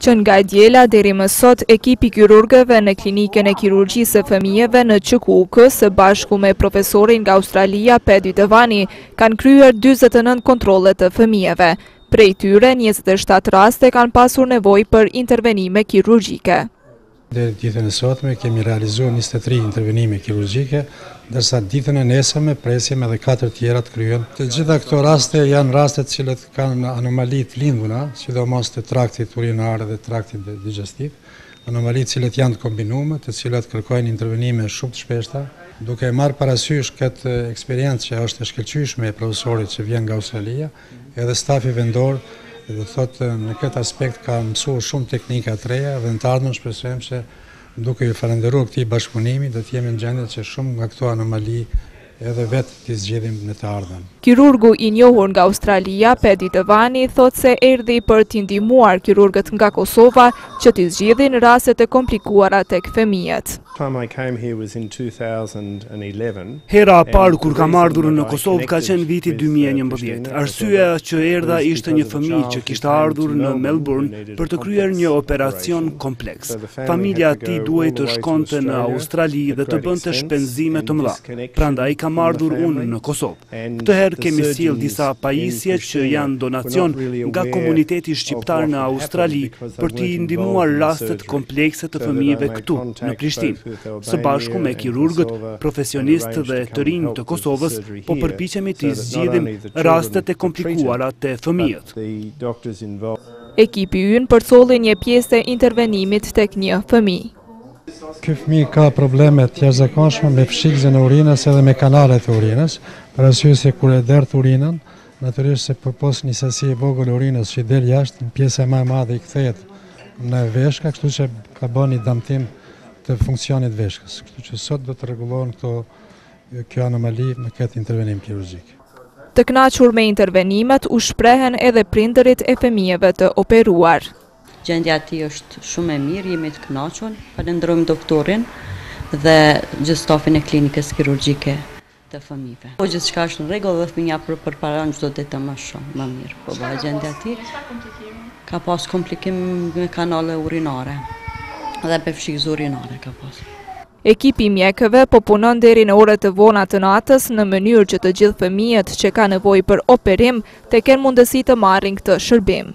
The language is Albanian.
Që nga e diela deri më sot, ekipi i kirurgëve në klinikën e kirurgjisë së fëmijëve në QKUK, së bashku me profesorin nga Australia, Pedi Dëvani, kanë kryer 29 kontrolle të fëmijëve. Prej tyre, 27 raste kanë pasur nevojë për intervenime kirurgjike. Deri ditën e sotme kemi realizuar njëzet e tri intervenime kirurgjike, ndërsa ditën e nesërme presim edhe katër tjera të kryhen. Të gjitha këto raste janë raste të cilat kanë anomali të linduna, sidomos të traktit urinar dhe traktit digjestiv, anomali të cilat janë të kombinume, të cilat kërkojnë intervenime shumë të shpeshta. Duke e marrë parasysh këtë eksperiencë që është e shkëlqyeshme e profesorit që vjen nga Australia, Edhe stafi vendor do të thotë në këtë aspekt ka mësuar shumë teknika të reja dhe në të ardhmen shpresojmë se duke iu falënderuar këtij bashkëpunimi do të jemi në gjendje që shumë nga këto anomali edhe vetë t'i zgjidhim në të ardhmen. Kirurgu i njohur nga Australia, Pedi Dëvani, thotë se erdhi për t'i ndihmuar kirurgët nga Kosova që t'i zgjidhin rastet e komplikuara tek fëmijët. Time I came here was in two thousand and eleven. Hera e parë kur kam ardhur në Kosovë ka qenë viti dy mijë e njëmbëdhjetë. Arsyeja që erdha ishte një fëmijë që kishte ardhur në Melbourne për të kryer një operacion kompleks. Familja e tij duhej të shkonte në Australi dhe të bënte shpenzime të mëdha. Prandaj kam ardhur unë në Kosovë. Këtë herë kemi sjellë disa pajisje që janë donacion nga komuniteti shqiptar në Australi për t'i ndihmuar rastet komplekse të fëmijëve këtu, në Prishtinë. Së bashku me kirurgët, profesionistë dhe të rinj të Kosovës po përpiqemi t'i zgjidhim rastet e komplikuara te fëmijët. Ekipi ynë përcolli një pjesë të intervenimit tek një fëmijë. Ky fëmijë ka probleme të jashtëzakonshme me fshikëzën e urinës edhe me kanalet e urinës, për arsye se kur e derdh urinën, natyrisht se përpos një sasi e vogël e urinës që del jashtë, pjesa ma e madhe i kthehet në veshka, kështu që ka bërë një damtim të funksionit të veshkës. Kështu që sot do të rregullohen këto kjo anomali me këtë intervenim kirurgjik. Të kënaqur me intervenimet u shprehen edhe prindërit e fëmijëve të operuar. Gjendja e tij është shumë e mirë, jemi të kënaqur. Falënderojmë doktorin dhe gjithë stafin e Klinikës Kirurgjike të Fëmijëve. Po gjithçka është në rregull dhe fëmija po përparon çdo ditë e më shumë, më mirë po bëhet gjendja e tij. Ka pas komplikim me kanale urinare dhe me fshikëzë urinare ka pas. Ekipi i mjekëve po punon deri në orët e vona të natës në mënyrë që të gjithë fëmijët që kanë nevojë për operim të kenë mundësi të marrin këtë shërbim.